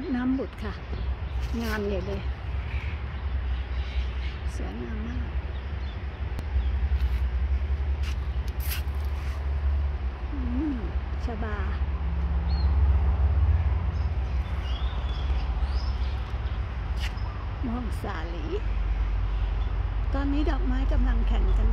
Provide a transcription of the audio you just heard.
พุทธน้ำบุตรค่ะ งามใหญ่เลย สวยงามมากอืมชบา ม่วงสาลี ตอนนี้ดอกไม้กำลังแข่งกัน